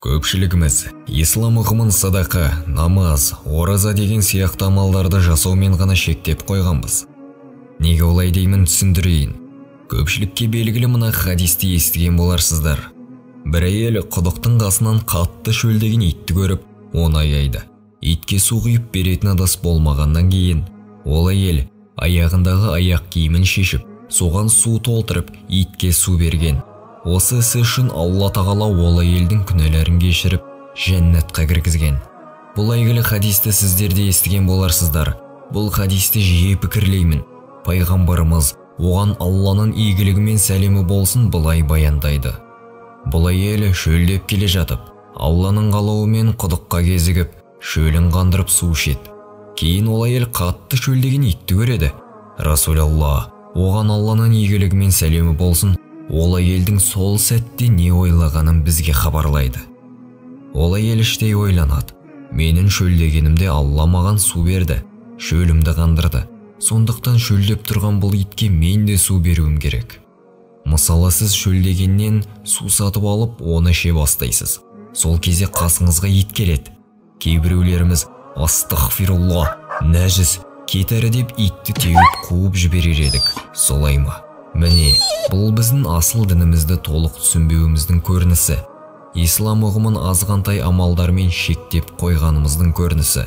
көпшілігіміз ислам ұғымын садақа намаз ораза деген сияқты амалдарды жасаумен ғана шектеп қойғанбыз. Неге олай деймін түсіндірейін. Көпшілікке белгілі мына хадисті естіген боларсыздар. Бір әйел құдықтың қасынан қатты шөлдеген итті көріп оны аяйды итке су құйып беретін адас болмағаннан кейін ол әйел аяғындағы аяқ киімін шешіп соған су толтырып итке су берген. Осы ісі үшін алла тағала ол әйелдің күнәләрін кешіріп жәннатқа кіргізген. Бұл әйгілі хадисті сіздер де естіген боларсыздар. Бұл хадисті жиі пікірлеймін. Пайғамбарымыз оған алланың игілігі мен сәлемі болсын былай баяндайды. Бұл әйел шөлдеп келе жатып алланың қалауымен құдыққа кезігіп шөлін қандырып су ішеді. Кейін ол әйел қатты шөлдеген итті көреді. Расулалла оған алланың игілігі мен сәлемі болсын ол әйелдің сол сәтте не ойлағанын бізге хабарлайды. Ол әйел іштей ойланады. Менің шөлдегенімде алла маған су берді шөлімді қандырды. Сондықтан шөлдеп тұрған бұл итке мен де су беруім керек. Мысалы сіз шөлдегеннен су сатып алып оны іше бастайсыз. Сол кезде қасыңызға ит келеді. Кейбіреулеріміз астағфирулла нәжіс кетәрі деп итті теуіп қуып жіберер едік. Солай ма? Міне бұл біздің асыл дінімізді толық түсінбеуіміздің көрінісі. Ислам ұғымын азғантай амалдармен шектеп қойғанымыздың көрінісі.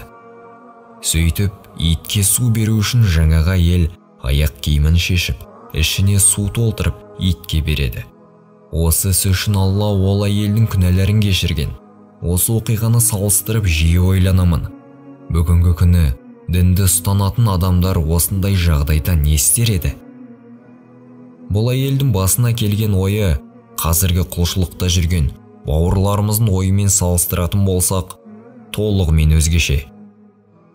Сөйтіп итке су беру үшін жаңаға ел аяқ киімін шешіп ішіне су толтырып итке береді. Осы іс үшін алла ол әйелдің күнәләрін кешірген. Осы оқиғаны салыстырып жиі ойланамын. Бүгінгі күні дінді ұстанатын адамдар осындай жағдайда не істер еді? Бұл әйелдің басына келген ойы қазіргі құлшылықта жүрген бауырларымыздың ойымен салыстыратын болсақ толығымен өзгеше.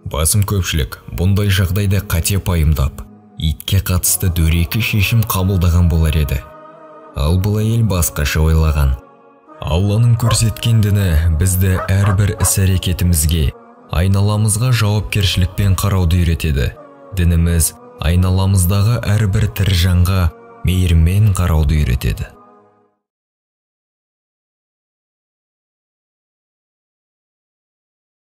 Басым көпшілік бұндай жағдайда қате пайымдап итке қатысты дөрекі шешім қабылдаған болар еді. Ал бұл әйел басқаша ойлаған. Алланың көрсеткен діні бізді әрбір іс әрекетімізге айналамызға жауапкершілікпен қарауды үйретеді. Дініміз айналамыздағы әрбір тірі жанға мейіріммен қарауды үйретеді.